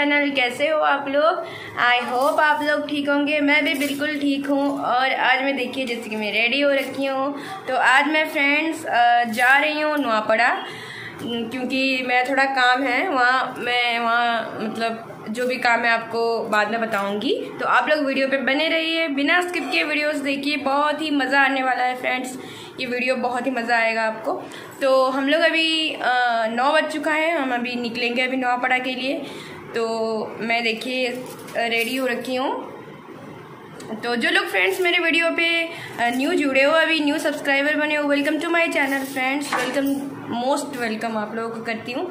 Channel, कैसे हो आप लोग? आई होप आप लोग ठीक होंगे। मैं भी बिल्कुल ठीक हूँ और आज मैं देखिए, जैसे कि मैं रेडी हो रखी हूँ। तो आज मैं फ्रेंड्स जा रही हूँ नुआपड़ा क्योंकि मेरा थोड़ा काम है। वहाँ मैं, वहाँ मतलब जो भी काम है आपको बाद में बताऊँगी। तो आप लोग वीडियो पे बने रहिए। बिना स्किप के वीडियोस देखिए। बहुत ही मज़ा आने वाला है फ्रेंड्स ये वीडियो बहुत ही मज़ा आएगा आपको। तो हम लोग अभी नौ बज चुका है। हम अभी निकलेंगे अभी नौपड़ा के लिए। तो मैं देखिए रेडी हो रखी हूँ। तो जो लोग फ्रेंड्स मेरे वीडियो पे न्यू जुड़े हो अभी न्यू सब्सक्राइबर बने हो welcome to my channel friends welcome most welcome आप लोगों को करती हूँ।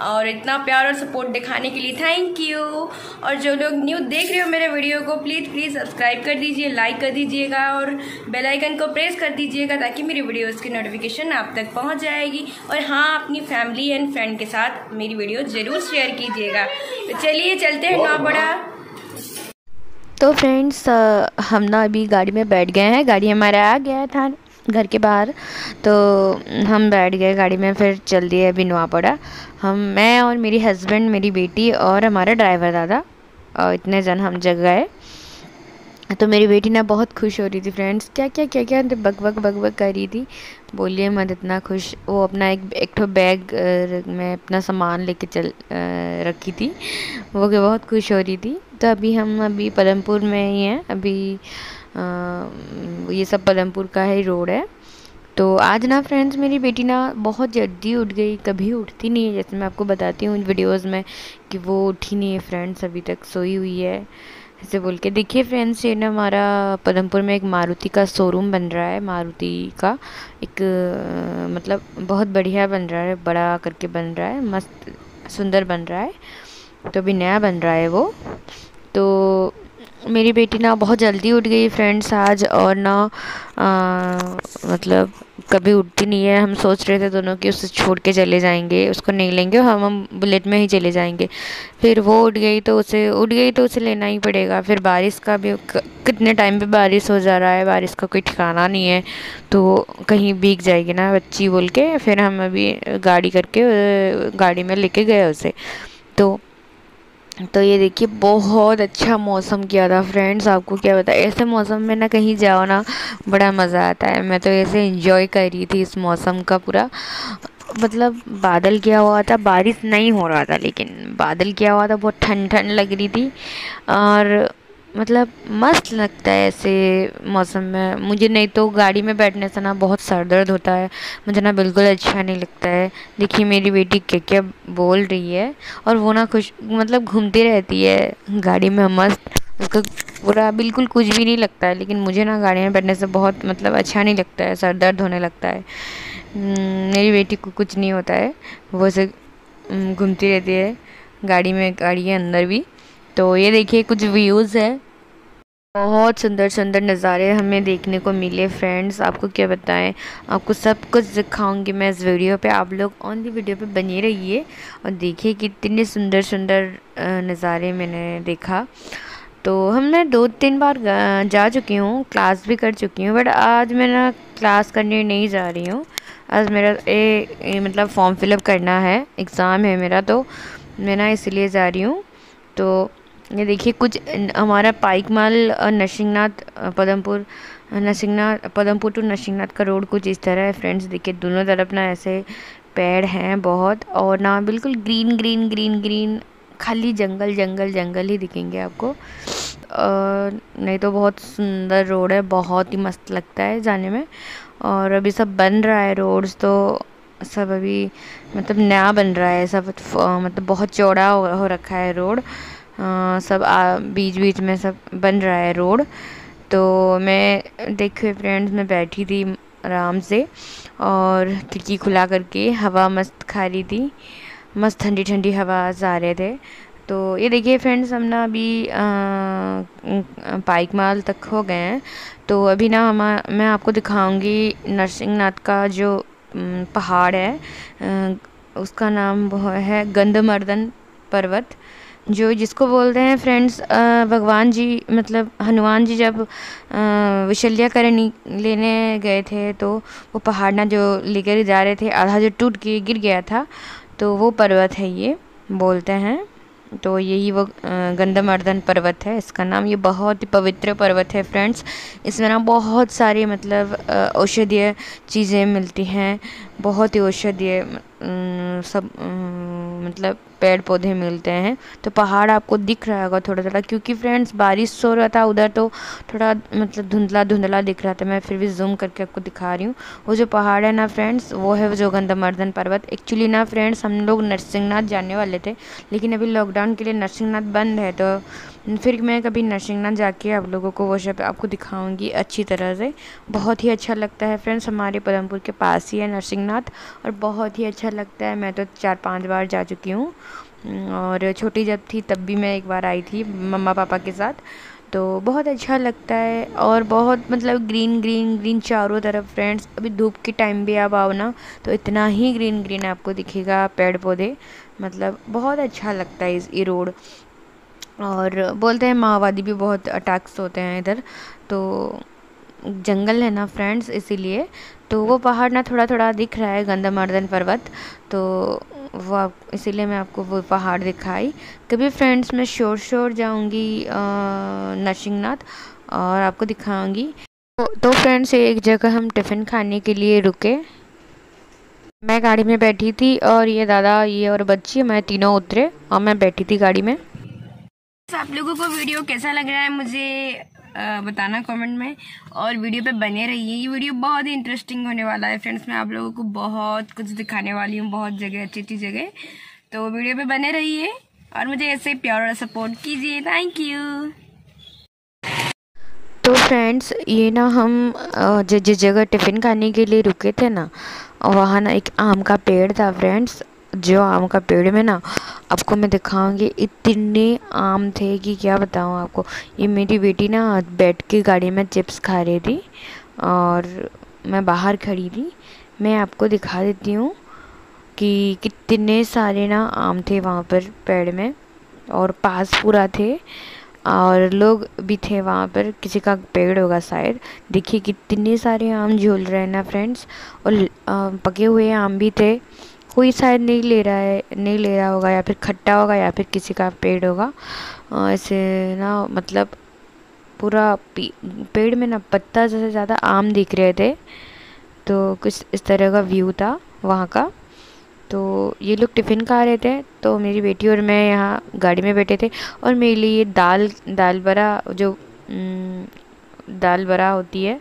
और इतना प्यार और सपोर्ट दिखाने के लिए थैंक यू और जो लोग न्यू देख रहे हो मेरे वीडियो को प्लीज़ प्लीज़ सब्सक्राइब कर दीजिए लाइक कर दीजिएगा और बेल आइकन को प्रेस कर दीजिएगा ताकि मेरी वीडियोस की नोटिफिकेशन आप तक पहुँच जाएगी। और हाँ अपनी फैमिली एंड फ्रेंड के साथ मेरी वीडियो ज़रूर शेयर कीजिएगा। तो चलिए चलते हैं ना बड़ा तो फ्रेंड्स हम ना अभी गाड़ी में बैठ गए हैं। गाड़ी हमारा आ गया था घर के बाहर। तो हम बैठ गए गाड़ी में, फिर चल दिए अभी पड़ा हम, मैं और मेरी हस्बैंड मेरी बेटी और हमारा ड्राइवर दादा और इतने जन हम जग गए। तो मेरी बेटी ना बहुत खुश हो रही थी फ्रेंड्स क्या क्या क्या क्या? बग बग बग बग कर रही थी। बोलिए मत, इतना खुश। वो अपना एक एक ठो बैग में अपना सामान लेके चल रखी थी। वो के बहुत खुश हो रही थी। तो अभी हम अभी पदमपुर में ही हैं। अभी आ, ये सब पदमपुर का ही रोड है। तो आज ना फ्रेंड्स मेरी बेटी ना बहुत जल्दी उठ गई कभी उठती नहीं है। जैसे मैं आपको बताती हूँ वीडियोज़ में कि वो उठी नहीं है फ्रेंड्स अभी तक सोई हुई है। ऐसे बोल के। देखिए फ्रेंड्स ये ना हमारा पदमपुर में एक मारुति का शोरूम बन रहा है। मारुति का एक मतलब बहुत बढ़िया बन रहा है बड़ा करके बन रहा है मस्त सुंदर बन रहा है। तो अभी नया बन रहा है वो। तो मेरी बेटी ना बहुत जल्दी उठ गई फ्रेंड्स आज और ना आ, मतलब कभी उठती नहीं है। हम सोच रहे थे दोनों कि उसे छोड़ के चले जाएँगे उसको नहीं लेंगे हम हम बुलेट में ही चले जाएँगे। फिर वो उठ गई तो उसे उठ गई तो उसे लेना ही पड़ेगा। फिर बारिश का भी कितने टाइम पे बारिश हो जा रहा है बारिश का कोई ठिकाना नहीं है। तो कहीं भीग जाएगी ना बच्ची बोल के। फिर हम अभी गाड़ी करके गाड़ी में लेके गए उसे। तो तो ये देखिए, बहुत अच्छा मौसम किया था फ्रेंड्स, आपको क्या बताया ऐसे मौसम में ना कहीं जाओ ना, बड़ा मज़ा आता है। मैं तो ऐसे इंजॉय कर रही थी इस मौसम का पूरा। मतलब बादल क्या हुआ था, बारिश नहीं हो रहा था, लेकिन बादल क्या हुआ था, बहुत ठंड ठंड लग रही थी। और मतलब मस्त लगता है ऐसे मौसम में। मुझे नहीं तो गाड़ी में बैठने से ना बहुत सर दर्द होता है। मुझे ना बिल्कुल अच्छा नहीं लगता है। देखिए मेरी बेटी क्या क्या बोल रही है और वो ना खुश मतलब घूमती रहती है गाड़ी में मस्त। उसको पूरा बिल्कुल कुछ भी नहीं लगता है लेकिन मुझे ना गाड़ी में बैठने से बहुत मतलब अच्छा नहीं लगता है सर दर्द होने लगता है। हम्म, मेरी बेटी को कुछ नहीं होता है। वो से हम्म, घूमती रहती है गाड़ी में गाड़ी के अंदर भी। तो ये देखिए कुछ व्यूज़ है। बहुत सुंदर सुंदर नज़ारे हमें देखने को मिले फ्रेंड्स आपको क्या बताएँ? आपको सब कुछ दिखाऊँगी मैं इस वीडियो पे। आप लोग ऑन दी वीडियो पे बने रहिए और देखिए कितने सुंदर सुंदर नज़ारे मैंने देखा। तो हम मैं दो तीन बार जा चुकी हूँ क्लास भी कर चुकी हूँ बट आज मैं ना क्लास करने नहीं जा रही हूँ। आज मेरा ए, ए मतलब फॉर्म फिलअप करना है एग्ज़ाम है मेरा तो मैं ना इसलिए जा रही हूँ। तो ये देखिए कुछ हमारा पाइक माल नरसिंहनाथ पदमपुर नरसिंहनाथ पदमपुर टू नरसिंहनाथ का रोड कुछ इस तरह है फ्रेंड्स देखिए दोनों तरफ़ ना ऐसे पेड़ हैं बहुत और ना बिल्कुल ग्रीन ग्रीन ग्रीन ग्रीन खाली जंगल जंगल जंगल ही दिखेंगे आपको। और नहीं तो बहुत सुंदर रोड है बहुत ही मस्त लगता है जाने में और अभी सब बन रहा है रोड्स तो सब अभी मतलब नया बन रहा है सब मतलब बहुत चौड़ा हो, हो रखा है रोड। सब बीच बीच में सब बन रहा है रोड। तो मैं देखिए फ्रेंड्स मैं बैठी थी आराम से और खिड़की खुला करके हवा मस्त खा रही थी। मस्त ठंडी ठंडी हवा आ रहे थे। तो ये देखिए फ्रेंड्स हम ना अभी पाइक माल तक हो गए हैं। तो अभी ना हम मैं आपको दिखाऊँगी नरसिंहनाथ का जो पहाड़ है। उसका नाम वो है गंधमर्दन पर्वत। जो जिसको बोलते हैं फ्रेंड्स भगवान जी मतलब हनुमान जी जब विशल्या करनी लेने गए थे तो वो पहाड़ ना जो लेकर जा रहे थे, आधा जो टूट के गिर गया था तो वो पर्वत है ये, बोलते हैं। तो यही वो गंधमर्दन पर्वत है, इसका नाम ये बहुत ही पवित्र पर्वत है फ्रेंड्स इसमें ना बहुत सारी मतलब औषधीय चीज़ें मिलती हैं बहुत ही औषधीय सब मतलब पेड़ पौधे मिलते हैं। तो पहाड़ आपको दिख रहा होगा थोड़ा थोड़ा क्योंकि फ्रेंड्स बारिश हो रहा था उधर तो थोड़ा मतलब धुंधला धुंधला दिख रहा था। मैं फिर भी जूम करके आपको दिखा रही हूँ। वो जो पहाड़ है ना फ्रेंड्स वो है जो गंधमर्दन पर्वत। एक्चुअली ना फ्रेंड्स हम लोग नरसिंहनाथ जाने वाले थे, लेकिन अभी लॉकडाउन के लिए नरसिंहनाथ बंद है तो फिर मैं कभी नरसिंहनाथ जाके आप लोगों को वो सब आपको दिखाऊँगी अच्छी तरह से। बहुत ही अच्छा लगता है फ्रेंड्स हमारे पदमपुर के पास ही है नरसिंहनाथ। और बहुत ही अच्छा लगता है। मैं तो चार पाँच बार जा चुकी हूँ। और छोटी जब थी, तब भी मैं एक बार आई थी मम्मा पापा के साथ। तो बहुत अच्छा लगता है, और बहुत मतलब ग्रीन ग्रीन ग्रीन चारों तरफ़ फ्रेंड्स अभी धूप के टाइम भी आप आओ ना तो इतना ही ग्रीन ग्रीन आपको दिखेगा पेड़ पौधे। मतलब बहुत अच्छा लगता है इस, ये रोड और बोलते हैं, माओवादी भी बहुत अटैक्स होते हैं इधर। तो जंगल है ना फ्रेंड्स इसीलिए तो वो पहाड़ ना थोड़ा थोड़ा दिख रहा है गंधमर्दन पर्वत तो वो आप इसीलिए मैं आपको वो पहाड़ दिखाई। कभी फ्रेंड्स मैं शोर शोर जाऊँगी नरसिंहनाथ और आपको दिखाऊँगी। तो, तो फ्रेंड्स एक जगह हम टिफ़िन खाने के लिए रुके। मैं गाड़ी में बैठी थी और ये दादा ये और बच्ची मैं तीनों उतरे और मैं बैठी थी गाड़ी में। आप लोगों को वीडियो कैसा लग रहा है? मुझे बताना कमेंट में। और वीडियो पे बने रहिए। ये वीडियो बहुत ही इंटरेस्टिंग होने वाला है फ्रेंड्स मैं आप लोगों को बहुत कुछ दिखाने वाली हूँ, बहुत जगह अच्छी अच्छी जगह। तो वीडियो पे बने रहिए और मुझे ऐसे प्यार और सपोर्ट कीजिए। थैंक यू तो फ्रेंड्स ये ना हम जिस जगह टिफ़िन खाने के लिए रुके थे ना, वहाँ ना एक आम का पेड़ था फ्रेंड्स जो आम का पेड़ में ना आपको मैं दिखाऊँगी। इतने आम थे कि क्या बताऊँ आपको। ये मेरी बेटी ना बैठ के गाड़ी में चिप्स खा रही थी और मैं बाहर खड़ी थी। मैं आपको दिखा देती हूँ कि कितने सारे ना आम थे वहाँ पर पेड़ में और पास पूरा थे और लोग भी थे वहाँ पर, किसी का पेड़ होगा शायद। देखिए कितने सारे आम झूल रहे हैं ना फ्रेंड्स और पके हुए आम भी थे। कोई शायद नहीं ले रहा है, नहीं ले रहा होगा या फिर खट्टा होगा या फिर किसी का पेड़ होगा। ऐसे ना मतलब पूरा पेड़ में ना पत्ता जैसे ज़्यादा आम दिख रहे थे तो कुछ इस तरह का व्यू था वहाँ का। तो ये लोग टिफ़िन खा रहे थे तो मेरी बेटी और मैं यहाँ गाड़ी में बैठे थे और मेरे लिए ये दाल दाल बड़ा जो दाल बड़ा होती है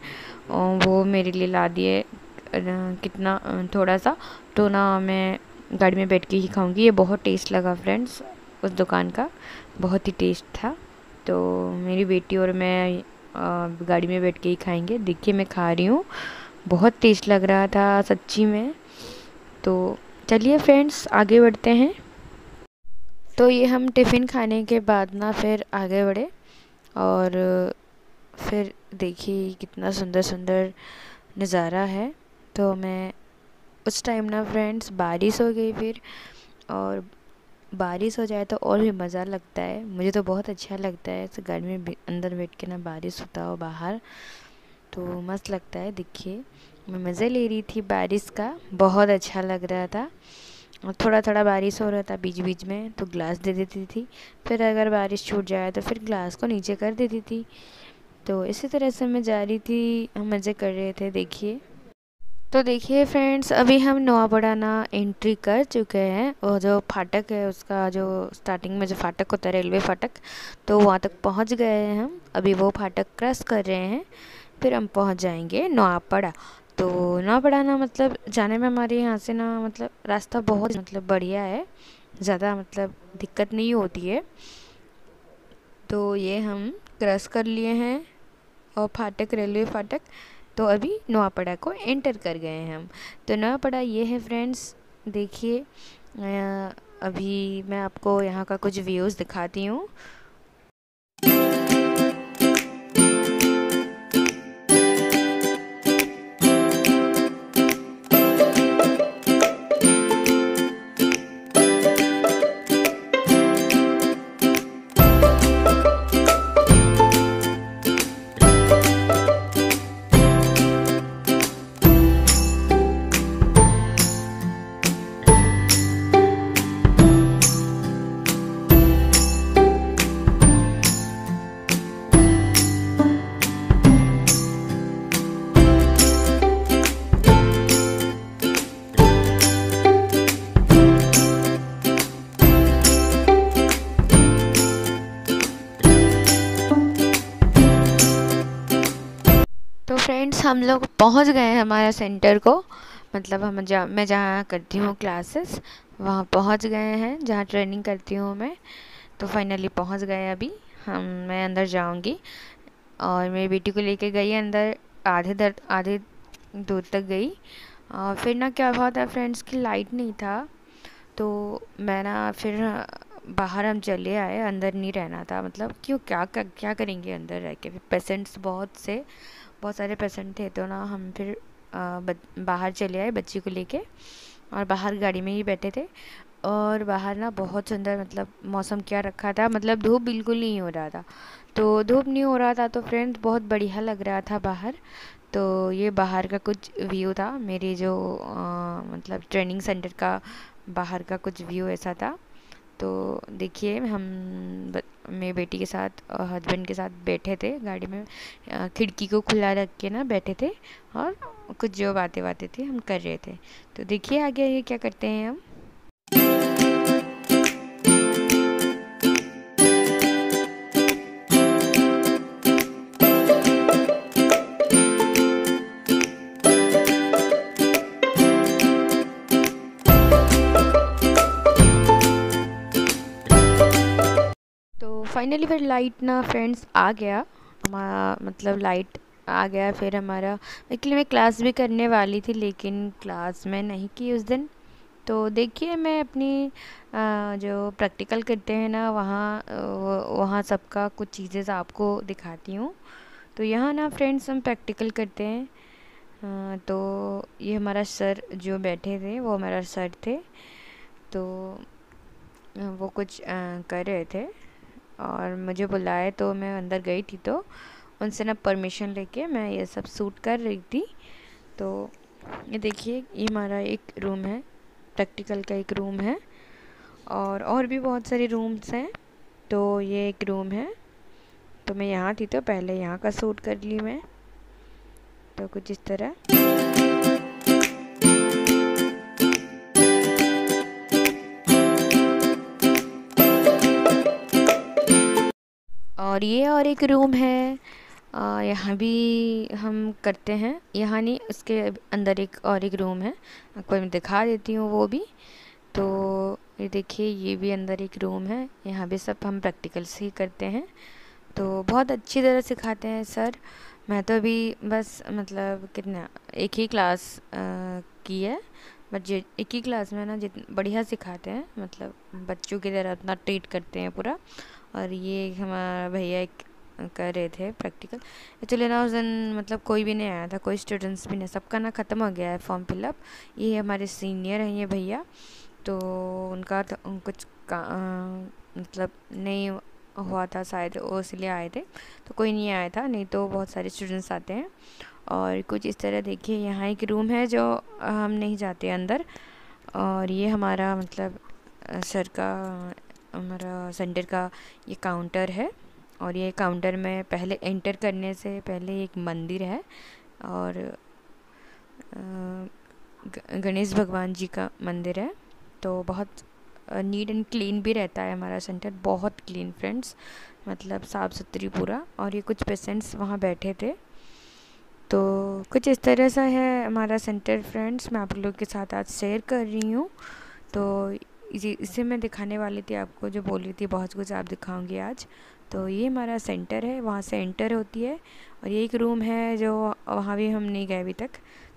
वो मेरे लिए ला दिए। कितना थोड़ा सा तो ना मैं गाड़ी में बैठ के ही खाऊँगी। ये बहुत टेस्ट लगा फ्रेंड्स, उस दुकान का। बहुत ही टेस्ट था। तो मेरी बेटी और मैं गाड़ी में बैठ के ही खाएँगे। देखिए, मैं खा रही हूँ। बहुत टेस्ट लग रहा था सच्ची में। तो चलिए फ्रेंड्स, आगे बढ़ते हैं। तो ये हम टिफ़िन खाने के बाद ना फिर आगे बढ़े और फिर देखिए कितना सुंदर सुंदर नज़ारा है। तो मैं उस टाइम ना फ्रेंड्स बारिश हो गई फिर और बारिश हो जाए तो और भी मज़ा लगता है। मुझे तो बहुत अच्छा लगता है। ऐसे गर्मी में अंदर बैठ के ना बारिश होता हो बाहर तो मस्त लगता है। देखिए, मैं मज़े ले रही थी बारिश का। बहुत अच्छा लग रहा था। और थोड़ा थोड़ा बारिश हो रहा था बीच बीच में तो ग्लास दे देती थी। फिर अगर बारिश छूट जाए तो फिर ग्लास को नीचे कर देती थी। तो इसी तरह से मैं जा रही थी, हम मज़े कर रहे थे। देखिए तो देखिए फ्रेंड्स अभी हम नोआबड़ा ना एंट्री कर चुके हैं। और जो फाटक है, उसका जो स्टार्टिंग में जो फाटक होता है रेलवे फाटक तो वहाँ तक पहुँच गए हैं हम। अभी वो फाटक क्रॉस कर रहे हैं, फिर हम पहुँच जाएँगे नोआपड़ा तो नोआपड़ा ना मतलब जाने में हमारे यहाँ से ना मतलब रास्ता बहुत मतलब बढ़िया है। ज़्यादा मतलब दिक्कत नहीं होती है। तो ये हम क्रॉस कर लिए हैं, और फाटक रेलवे फाटक। तो अभी नोआपड़ा को एंटर कर गए हैं हम। तो नोआपड़ा ये है फ्रेंड्स देखिए अभी मैं आपको यहाँ का कुछ व्यूज़ दिखाती हूँ। हम लोग पहुँच गए हैं हमारे सेंटर को। मतलब हम जा, मैं जहाँ करती हूँ क्लासेस वहाँ पहुँच गए हैं, जहाँ ट्रेनिंग करती हूँ मैं। तो फाइनली पहुँच गए अभी। हम, मैं अंदर जाऊँगी। और मेरी बेटी को लेके गई अंदर, आधे दर, आधे दूर तक गई। और फिर ना क्या हुआ था फ्रेंड्स की लाइट नहीं था। तो मैं ना फिर बाहर हम चले आए, अंदर नहीं रहना था। मतलब क्यों, क्या क्या करेंगे अंदर रह के? फिर पेशेंट्स बहुत से बहुत सारे पेशेंट थे तो ना हम फिर बाहर चले आए बच्ची को लेके और बाहर गाड़ी में ही बैठे थे और बाहर ना बहुत सुंदर मतलब मौसम क्या रखा था मतलब धूप बिल्कुल नहीं हो रहा था। तो धूप नहीं हो रहा था तो फ्रेंड्स बहुत बढ़िया लग रहा था बाहर। तो ये बाहर का कुछ व्यू था मेरे जो आ, मतलब ट्रेनिंग सेंटर का बाहर का कुछ व्यू ऐसा था। तो देखिए, हम मेरी बेटी के साथ और हस्बैंड के साथ बैठे थे गाड़ी में। खिड़की को खुला रख के ना बैठे थे और कुछ जो बातें बातें थी हम कर रहे थे। तो देखिए आगे ये क्या करते हैं हम। फाइनली फिर लाइट ना फ्रेंड्स आ गया। हमारा मतलब लाइट आ गया, फिर हमारा एक्चुअली मैं क्लास भी करने वाली थी, लेकिन क्लास में नहीं की उस दिन। तो देखिए, मैं अपनी जो प्रैक्टिकल करते हैं ना, वहाँ वहाँ सबका कुछ चीज़ें आपको दिखाती हूँ। तो यहाँ ना फ्रेंड्स हम प्रैक्टिकल करते हैं। तो ये हमारा सर जो बैठे थे, वो हमारा सर थे। तो वो कुछ कर रहे थे। और मुझे बुलाए तो मैं अंदर गई थी तो उनसे ना परमिशन लेके मैं ये सब सूट कर रही थी। तो ये देखिए, ये हमारा एक रूम है प्रैक्टिकल का एक रूम है और और भी बहुत सारे रूम्स हैं। तो ये एक रूम है। तो मैं यहाँ थी तो पहले यहाँ का सूट कर ली मैं। तो कुछ इस तरह। और ये और एक रूम है। यहाँ भी हम करते हैं। यहाँ नहीं उसके अंदर एक और एक रूम है। आपको मैं दिखा देती हूँ वो भी। तो ये देखिए ये भी अंदर एक रूम है। यहाँ भी सब हम प्रैक्टिकल्स ही करते हैं। तो बहुत अच्छी तरह सिखाते हैं सर। मैं तो अभी बस मतलब कितना एक ही क्लास आ, की है। बट जो एक ही क्लास में ना जित बढ़िया सिखाते हैं। मतलब बच्चों की तरह अपना ट्रीट करते हैं पूरा। और ये हमारा भैया एक कर रहे थे प्रैक्टिकल एक्चुअली ना उस दिन मतलब कोई भी नहीं आया था कोई स्टूडेंट्स भी नहीं सबका ना ख़त्म हो गया है फॉर्म फिलअप ये हमारे सीनियर हैं ये भैया तो उनका तो कुछ का, आ, मतलब नहीं हुआ था शायद वो इसलिए आए थे। तो कोई नहीं आया था नहीं तो बहुत सारे स्टूडेंट्स आते हैं। और कुछ इस तरह देखिए यहाँ एक रूम है जो हम नहीं जाते अंदर। और ये हमारा मतलब सर का हमारा सेंटर का ये काउंटर है और ये काउंटर में पहले एंटर करने से पहले एक मंदिर है और गणेश भगवान जी का मंदिर है। तो बहुत नीट एंड क्लीन भी रहता है हमारा सेंटर बहुत क्लीन फ्रेंड्स मतलब साफ़ सुथरी पूरा। और ये कुछ पेशेंट्स वहाँ बैठे थे। तो कुछ इस तरह सा है हमारा सेंटर फ्रेंड्स मैं आप लोग के साथ आज शेयर कर रही हूँ। तो इसी मैं दिखाने वाली थी आपको, जो बोल रही थी, बहुत कुछ आप दिखाऊँगी आज। तो ये हमारा सेंटर है, वहाँ से एंटर होती है और ये एक रूम है जो वहाँ भी हम नहीं गए अभी तक।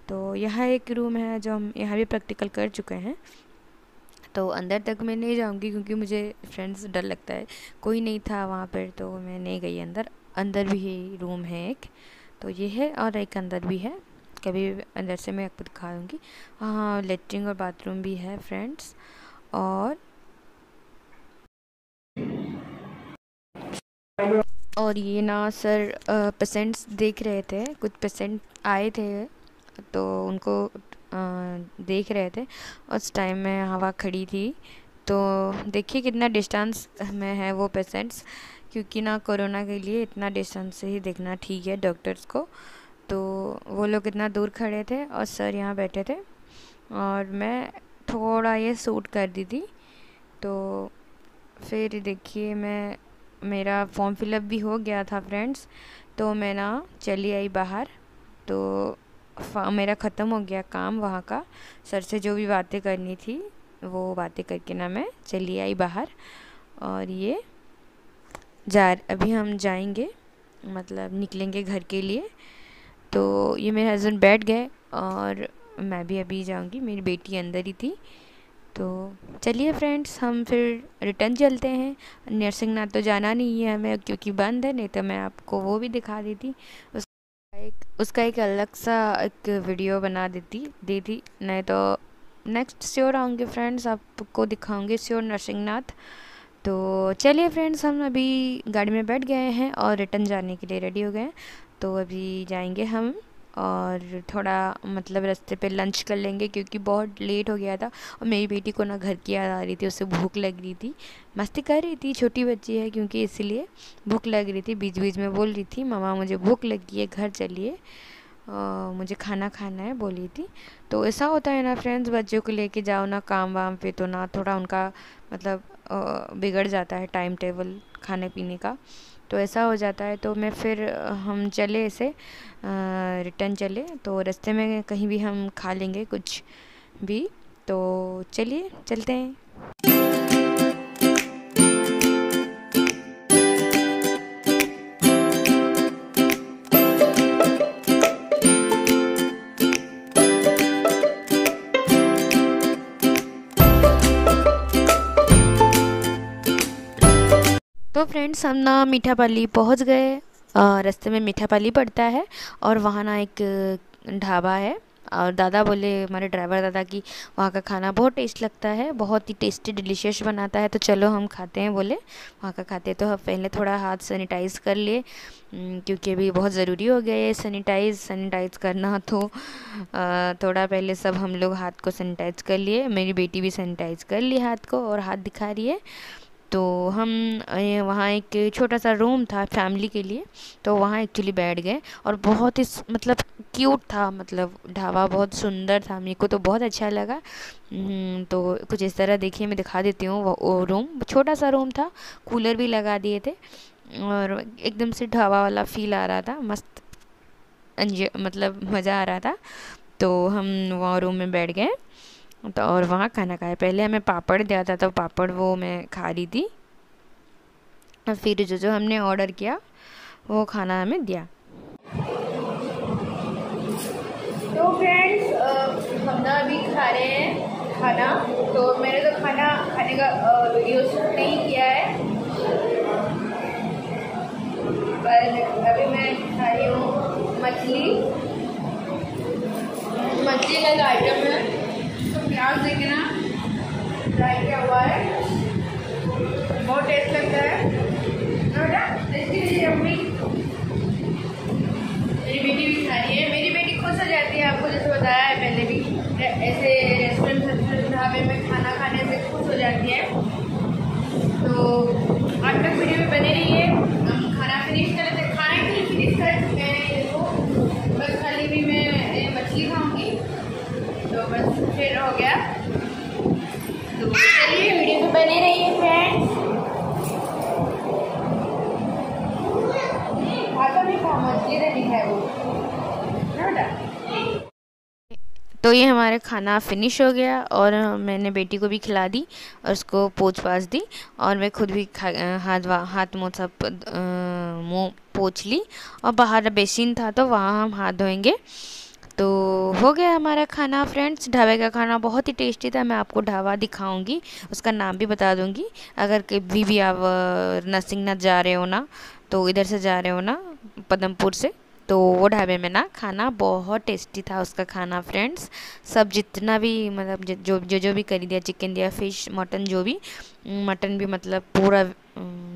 तो यहाँ एक रूम है जो हम यहाँ भी प्रैक्टिकल कर चुके हैं। तो अंदर तक मैं नहीं जाऊँगी क्योंकि मुझे फ्रेंड्स डर लगता है। कोई नहीं था वहाँ पर तो मैं नहीं गई अंदर। अंदर भी रूम है एक। तो ये है और एक अंदर भी है। कभी अंदर से मैं आपको दिखा दूँगी हाँ लेटरिन और बाथरूम भी है, फ्रेंड्स। और और ये ना सर पेशेंट्स देख रहे थे, कुछ पेशेंट आए थे तो उनको देख रहे थे। उस टाइम में हवा खड़ी थी तो देखिए कितना डिस्टेंस में है वो पेशेंट्स क्योंकि ना कोरोना के लिए इतना डिस्टेंस से ही देखना ठीक है डॉक्टर्स को। तो वो लोग इतना दूर खड़े थे और सर यहाँ बैठे थे। और मैं थोड़ा ये सूट कर दी थी तो फिर देखिए मैं, मेरा फॉर्म फिलअप भी हो गया था फ्रेंड्स तो मैं ना चली आई बाहर तो मेरा ख़त्म हो गया काम वहाँ का, सर से जो भी बातें करनी थी, वो बातें करके ना मैं चली आई बाहर, और ये जा, अभी हम जाएँगे मतलब निकलेंगे घर के लिए तो ये मेरे हस्बैंड बैठ गए, और मैं भी अभी जाऊँगी, मेरी बेटी अंदर ही थी। तो चलिए फ्रेंड्स हम फिर रिटर्न चलते हैं। नरसिंह नाथ तो जाना नहीं है हमें, क्योंकि बंद है, नहीं तो मैं आपको वो भी दिखा देती। उसका एक उसका एक अलग सा एक वीडियो बना देती दी थी नहीं तो नेक्स्ट श्योर आऊँगी फ्रेंड्स आपको दिखाऊँगे श्योर नरसिंहनाथ। तो चलिए फ्रेंड्स हम अभी गाड़ी में बैठ गए हैं और रिटर्न जाने के लिए रेडी हो गए हैं। तो अभी जाएँगे हम। और थोड़ा मतलब रास्ते पे लंच कर लेंगे क्योंकि बहुत लेट हो गया था और मेरी बेटी को ना घर की याद आ रही थी उससे भूख लग रही थी। मस्ती कर रही थी, छोटी बच्ची है क्योंकि इसलिए भूख लग रही थी। बीच बीच में बोल रही थी मामा मुझे भूख लगी है, घर चलिए। मुझे खाना खाना है, बोली थी। तो ऐसा होता है ना फ्रेंड्स बच्चों को लेके जाओ ना काम वाम पे तो ना थोड़ा उनका मतलब बिगड़ जाता है टाइम टेबल खाने पीने का। तो ऐसा हो जाता है। तो मैं फिर, हम चले ऐसे रिटर्न चले। तो रास्ते में कहीं भी हम खा लेंगे कुछ भी। तो चलिए, चलते हैं। तो फ्रेंड्स, हम ना मीठापाली पहुँच गए। रास्ते में मीठापाली पड़ता है और वहाँ ना एक ढाबा है। और दादा बोले, हमारे ड्राइवर दादा कि वहाँ का खाना बहुत टेस्ट लगता है, बहुत ही टेस्टी, डिलीशियस बनाता है। तो चलो हम खाते हैं बोले। वहाँ का खाते हैं तो हम पहले थोड़ा हाथ सैनिटाइज़ कर लिए क्योंकि अभी बहुत ज़रूरी हो गया है सैनिटाइज़। सैनिटाइज़ करना तो थोड़ा पहले सब हम लोग हाथ को सैनिटाइज़ कर लिए। मेरी बेटी भी सैनिटाइज़ कर ली हाथ को और हाथ दिखा रही है। तो हम वहाँ एक छोटा सा रूम था फैमिली के लिए तो वहाँ एक्चुअली बैठ गए और बहुत ही मतलब क्यूट था मतलब ढाबा बहुत सुंदर था मेरे को तो बहुत अच्छा लगा। हम्म, तो कुछ इस तरह देखिए मैं दिखा देती हूँ वो रूम छोटा सा रूम था कूलर भी लगा दिए थे और एकदम से ढाबा वाला फील आ रहा था मस्त मतलब मज़ा आ रहा था। तो हम वहाँ रूम में बैठ गए। तो और वहाँ खाना खाया। पहले हमें पापड़ दिया था तो पापड़ वो मैं खा रही थी। और फिर जो जो हमने ऑर्डर किया, वो खाना हमें दिया। तो फ्रेंड्स हम ना अभी खा रहे हैं खाना। तो मैंने तो खाना खाने का वीडियो शूट नहीं किया है। पर अभी मैं खा रही हूँ मछली। मछली का आइटम है। प्याज कि ना। ट्राई किया हुआ है। बहुत टेस्ट लगता है। मेरी बेटी भी खा रही है। मेरी बेटी खुश हो जाती है, आपको जैसे बताया है पहले भी। ऐसे रेस्टोरेंट ढाबे में खाना खाने से खुश हो जाती है। तो आज तक वीडियो में बने रहिए हम खाना फिनिश कर लेते खाना ही फिनिश कर चुके हैं देखो बस खाली भी मैं मछली खाऊँगी तो बस फिर हो गया तो चलिए वीडियो में बने रहिए फ्रेंड्स तो ये हमारा खाना फिनिश हो गया और मैंने बेटी को भी खिला दी और उसको पोछ पाछ दी और मैं खुद भी हाथ हाथ मुँह सब मुँह पोछ ली और बाहर बेसिन था तो वहाँ हम हाथ धोएँगे। तो हो गया हमारा खाना फ्रेंड्स ढाबे का खाना बहुत ही टेस्टी था, मैं आपको ढाबा दिखाऊँगी। उसका नाम भी बता दूँगी। अगर कभी भी आप नरसिंहनाथ जा रहे हो ना तो इधर से जा रहे हो ना, पदमपुर से तो वो ढाबे में ना खाना बहुत टेस्टी था उसका खाना फ्रेंड्स सब जितना भी मतलब जो जो जो भी करी दिया चिकन दिया फ़िश मटन जो भी, मटन भी मतलब पूरा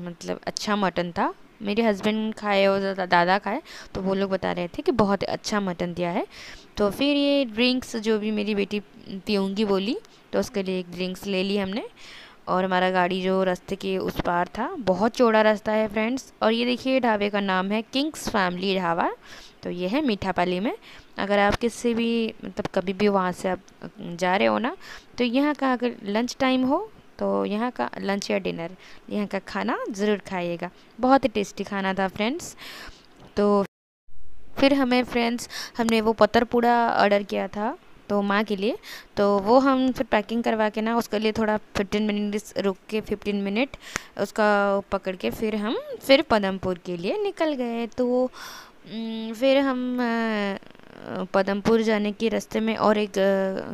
मतलब अच्छा मटन था। मेरे हस्बैंड खाए और दादा खाए तो वो लोग बता रहे थे कि बहुत अच्छा मटन दिया है। तो फिर ये ड्रिंक्स जो भी मेरी बेटी पीऊँगी बोली तो उसके लिए एक ड्रिंक्स ले ली हमने। और हमारा गाड़ी जो रास्ते के उस पार था, बहुत चौड़ा रास्ता है फ्रेंड्स और ये देखिए, ढाबे का नाम है किंग्स फैमिली ढाबा। तो ये है मीठापाली में। अगर आप किसी भी मतलब कभी भी वहाँ से आप जा रहे हो ना तो यहाँ का अगर लंच टाइम हो तो यहाँ का लंच या डिनर यहाँ का खाना ज़रूर खाइएगा। बहुत ही टेस्टी खाना था फ्रेंड्स तो फिर हमें फ्रेंड्स हमने वो पत्थर पूड़ा ऑर्डर किया था तो माँ के लिए। तो वो हम फिर पैकिंग करवा के ना, उसके लिए थोड़ा फिफ्टीन मिनट रुक के फिफ्टीन मिनट उसका पकड़ के फिर हम, फिर पदमपुर के लिए निकल गए। तो फिर हम पदमपुर जाने के रास्ते में और एक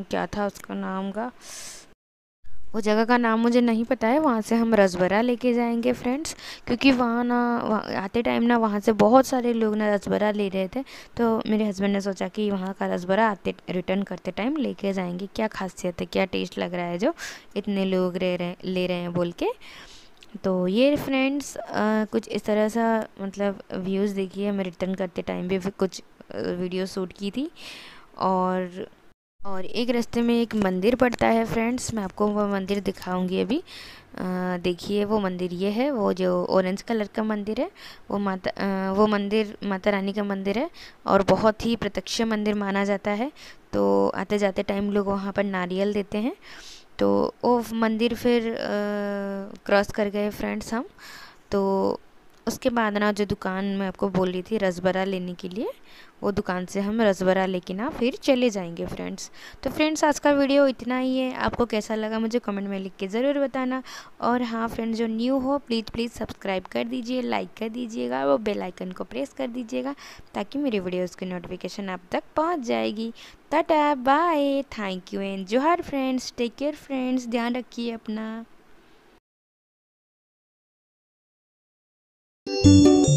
क्या था उसका नाम का? वो जगह का नाम मुझे नहीं पता है, वहाँ से हम रसबरा लेके जाएँगे फ्रेंड्स क्योंकि वहाँ ना आते टाइम ना वहाँ से बहुत सारे लोग ना रसबरा ले रहे थे तो मेरे हस्बैंड ने सोचा कि वहाँ का रसबरा आते रिटर्न करते टाइम लेके जाएँगे। क्या खासियत है, क्या टेस्ट लग रहा है जो इतने लोग रह रहे, ले रहे हैं बोल के। तो ये फ्रेंड्स कुछ इस तरह सा मतलब व्यूज़ देखिए मैं रिटर्न करते टाइम भी कुछ वीडियो शूट की थी। और और एक रास्ते में एक मंदिर पड़ता है फ्रेंड्स मैं आपको वो मंदिर दिखाऊँगी अभी। देखिए वो मंदिर ये है वो जो ऑरेंज कलर का मंदिर है वो माता आ, वो मंदिर माता रानी का मंदिर है और बहुत ही प्रत्यक्ष मंदिर माना जाता है। तो आते जाते टाइम लोग वहाँ पर नारियल देते हैं। तो वो मंदिर फिर क्रॉस कर गए फ्रेंड्स हम। तो उसके बाद ना जो दुकान मैं आपको बोल रही थी रसबरा लेने के लिए, वो दुकान से हम रसबरा लेके ना फिर चले जाएँगे फ्रेंड्स तो फ्रेंड्स आज का वीडियो इतना ही है। आपको कैसा लगा मुझे कमेंट में लिख के ज़रूर बताना। और हाँ फ्रेंड्स जो न्यू हो प्लीज़ प्लीज़ सब्सक्राइब कर दीजिए लाइक कर दीजिएगा वो बेल आइकन को प्रेस कर दीजिएगा ताकि मेरे वीडियोज़ की नोटिफिकेशन आप तक पहुँच जाएगी। Tata bye thank you and Johar friends take care friends ध्यान रखिए अपना। Música